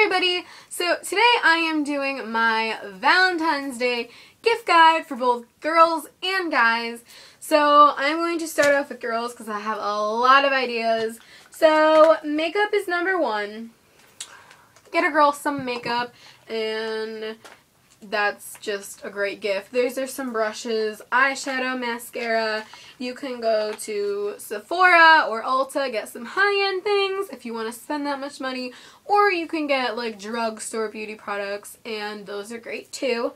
everybody! So today I am doing my Valentine's Day gift guide for both girls and guys. So I'm going to start off with girls because I have a lot of ideas. So makeup is number one. Get a girl some makeup and that's just a great gift. These are some brushes, eyeshadow, mascara. You can go to Sephora or Ulta, get some high-end things if you want to spend that much money. Or you can get like drugstore beauty products and those are great too.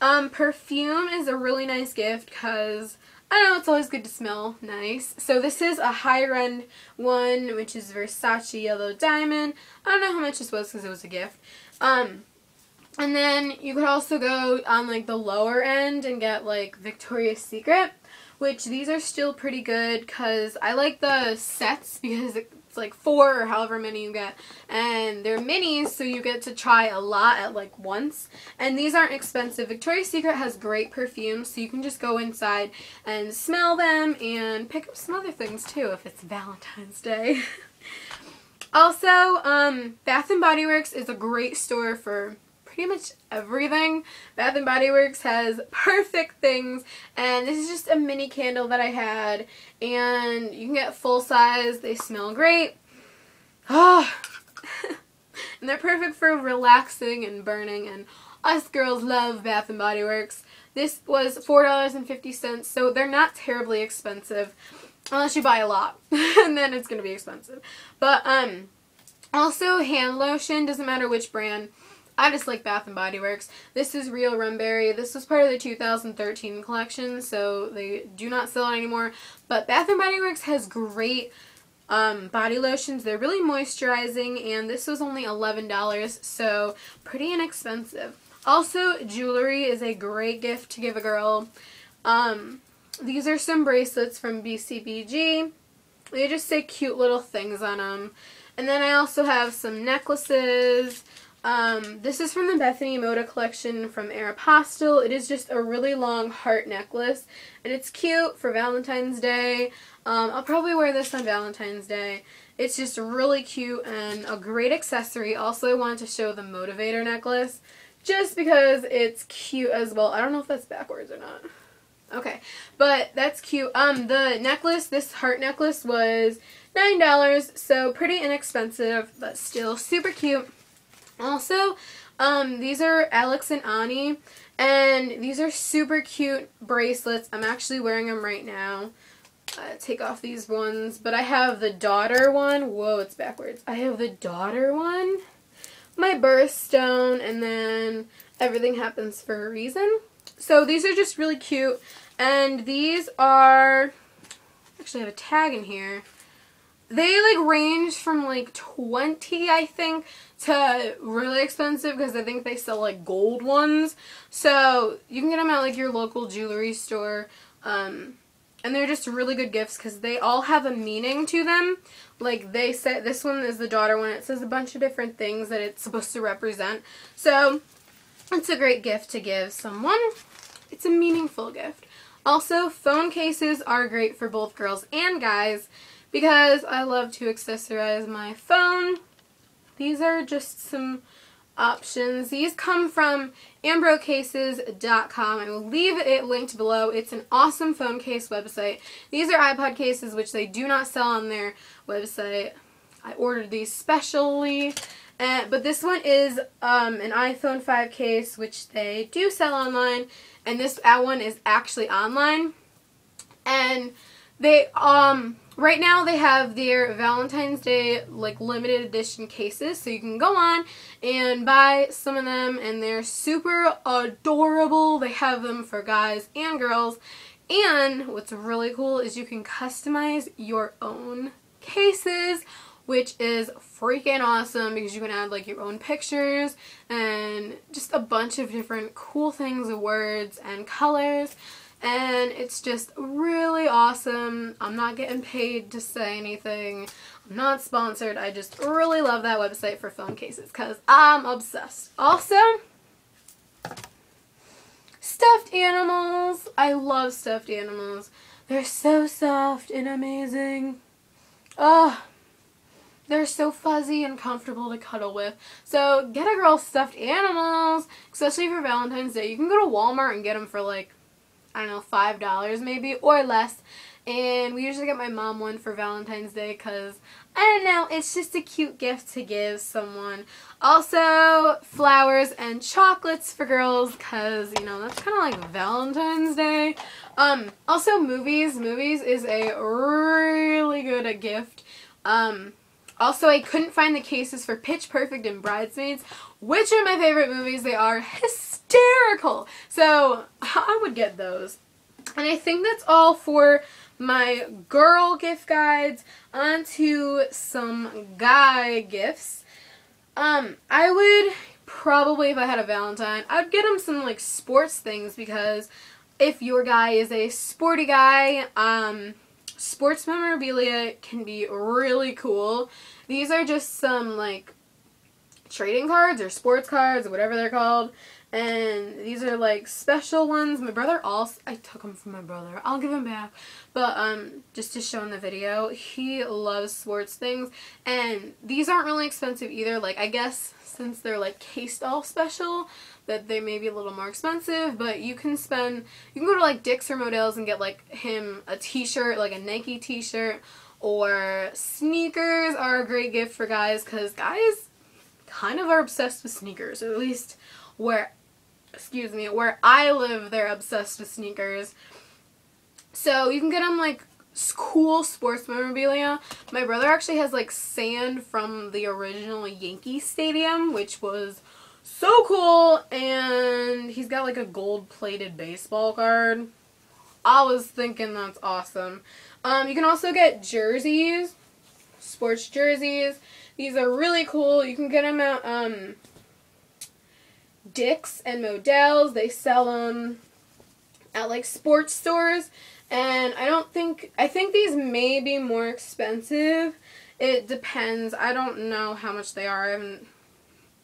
Um, perfume is a really nice gift because I know it's always good to smell nice. So this is a higher end one, which is Versace Yellow Diamond. I don't know how much this was because it was a gift. Um, and then you could also go on like the lower end and get like Victoria's Secret, which these are still pretty good because I like the sets because it's like four or however many you get. And they're minis so you get to try a lot at like once. And these aren't expensive. Victoria's Secret has great perfumes so you can just go inside and smell them and pick up some other things too if it's Valentine's Day. also, um, Bath & Body Works is a great store for pretty much everything. Bath & Body Works has perfect things and this is just a mini candle that I had and you can get full size. They smell great. Oh. and they're perfect for relaxing and burning and us girls love Bath & Body Works. This was $4.50 so they're not terribly expensive unless you buy a lot and then it's going to be expensive. But um also hand lotion doesn't matter which brand I just like Bath & Body Works. This is Real Rumberry. This was part of the 2013 collection, so they do not sell it anymore. But Bath & Body Works has great um, body lotions. They're really moisturizing, and this was only $11, so pretty inexpensive. Also, jewelry is a great gift to give a girl. Um, these are some bracelets from BCBG. They just say cute little things on them. And then I also have some necklaces, um, this is from the Bethany Mota collection from Aeropostale. It is just a really long heart necklace, and it's cute for Valentine's Day. Um, I'll probably wear this on Valentine's Day. It's just really cute and a great accessory. Also, I wanted to show the Motavator necklace just because it's cute as well. I don't know if that's backwards or not. Okay, but that's cute. Um, the necklace, this heart necklace was $9, so pretty inexpensive, but still super cute. Also, um, these are Alex and Ani, and these are super cute bracelets. I'm actually wearing them right now. Uh, take off these ones, but I have the daughter one. Whoa, it's backwards. I have the daughter one, my birthstone, and then everything happens for a reason. So these are just really cute, and these are, actually I have a tag in here. They like range from like 20 I think to really expensive because I think they sell like gold ones. So you can get them at like your local jewelry store. Um, and they're just really good gifts because they all have a meaning to them. Like they said, this one is the daughter one. It says a bunch of different things that it's supposed to represent. So it's a great gift to give someone. It's a meaningful gift. Also, phone cases are great for both girls and guys because I love to accessorize my phone these are just some options. These come from ambrocases.com. I will leave it linked below. It's an awesome phone case website. These are iPod cases, which they do not sell on their website. I ordered these specially. Uh, but this one is um, an iPhone 5 case, which they do sell online. And this one is actually online. And they, um, Right now they have their Valentine's Day like limited edition cases so you can go on and buy some of them and they're super adorable. They have them for guys and girls and what's really cool is you can customize your own cases which is freaking awesome because you can add like your own pictures and just a bunch of different cool things, words, and colors and it's just really awesome. I'm not getting paid to say anything. I'm not sponsored. I just really love that website for phone cases because I'm obsessed. Also, stuffed animals. I love stuffed animals. They're so soft and amazing. Oh, they're so fuzzy and comfortable to cuddle with. So get a girl stuffed animals, especially for Valentine's Day. You can go to Walmart and get them for like, I don't know, $5 maybe or less. And we usually get my mom one for Valentine's Day because, I don't know, it's just a cute gift to give someone. Also, flowers and chocolates for girls because, you know, that's kind of like Valentine's Day. Um, also, movies. Movies is a really good a gift. Um, also, I couldn't find the cases for Pitch Perfect and Bridesmaids, which are my favorite movies. They are hysterical. So, I would get those. And I think that's all for my girl gift guides. On to some guy gifts. Um, I would probably, if I had a Valentine, I'd get him some, like, sports things because if your guy is a sporty guy, um, sports memorabilia can be really cool. These are just some like trading cards or sports cards or whatever they're called. And these are like special ones. My brother also, I took them from my brother. I'll give them back. But um, just to show in the video, he loves sports things. And these aren't really expensive either. Like I guess since they're like K-Stall special, that they may be a little more expensive, but you can spend, you can go to like Dick's or Modell's and get like him a t-shirt, like a Nike t-shirt, or sneakers are a great gift for guys because guys kind of are obsessed with sneakers, or at least where, excuse me, where I live, they're obsessed with sneakers. So you can get them like cool sports memorabilia. My brother actually has like sand from the original Yankee Stadium, which was so cool. And he's got like a gold plated baseball card. I was thinking that's awesome. Um, you can also get jerseys, sports jerseys. These are really cool. You can get them at um, Dick's and Modell's. They sell them at like sports stores. And I don't think, I think these may be more expensive. It depends. I don't know how much they are. I haven't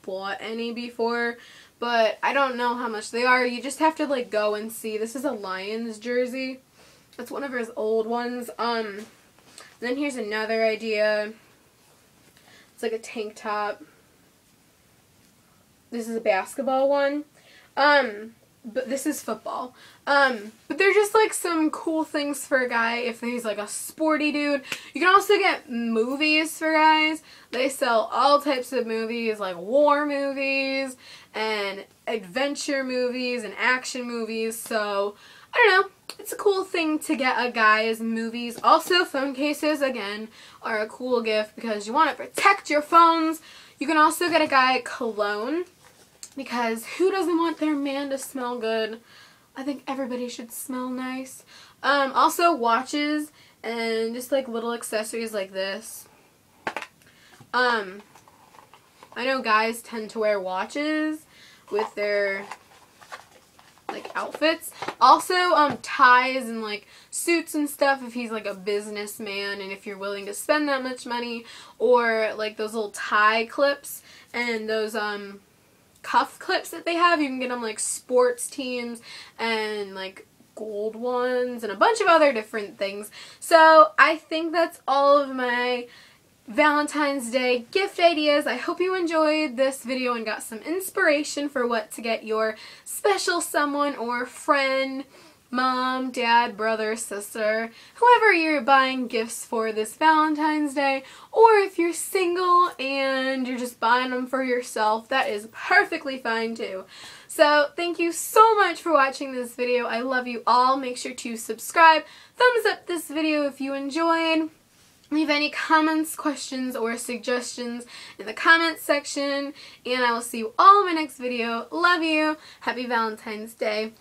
bought any before, but I don't know how much they are. You just have to like go and see. This is a Lions jersey. It's one of his old ones. Um, then here's another idea. It's like a tank top. This is a basketball one. Um, but this is football. Um, but they're just like some cool things for a guy if he's like a sporty dude. You can also get movies for guys. They sell all types of movies like war movies and adventure movies and action movies. So, I don't know. It's a cool thing to get a guy's movies. Also, phone cases, again, are a cool gift because you want to protect your phones. You can also get a guy cologne because who doesn't want their man to smell good? I think everybody should smell nice. Um, also watches and just like little accessories like this. Um, I know guys tend to wear watches with their like outfits. Also, um, ties and like suits and stuff if he's like a businessman and if you're willing to spend that much money or like those little tie clips and those um cuff clips that they have. You can get them like sports teams and like gold ones and a bunch of other different things. So I think that's all of my Valentine's Day gift ideas. I hope you enjoyed this video and got some inspiration for what to get your special someone or friend mom, dad, brother, sister, whoever you're buying gifts for this Valentine's Day, or if you're single and you're just buying them for yourself, that is perfectly fine too. So thank you so much for watching this video. I love you all. Make sure to subscribe, thumbs up this video if you enjoyed. Leave any comments, questions, or suggestions in the comments section. And I will see you all in my next video. Love you. Happy Valentine's Day.